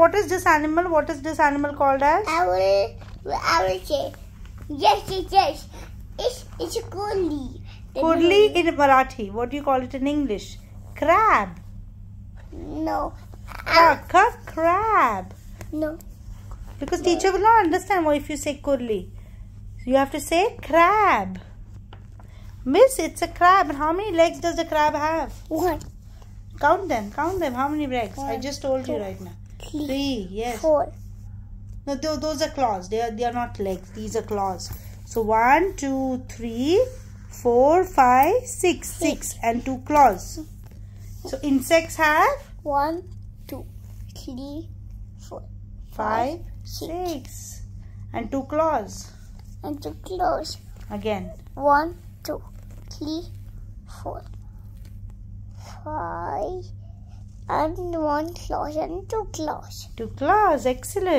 What is this animal? What is this animal called as? I will, I will say, yes, yes, yes. It's, it's a curly. Kurli in Marathi. What do you call it in English? Crab. No. Ka- crab. No. Because teacher will not understand why if you say kurli. You have to say crab. Miss, it's a crab. And how many legs does the crab have? One, Count them. Count them. How many legs? I just told you right now. Three, Three. Yes. four. No, tho- those are claws. They are they are not legs. These are claws. So one, two, three, four, five, six, six, and two claws. So insects have One, two, three, four. five, six. six, and two claws. And two claws. Again. One, two, three, four, five, and one claws and two claws. Two claws. Excellent.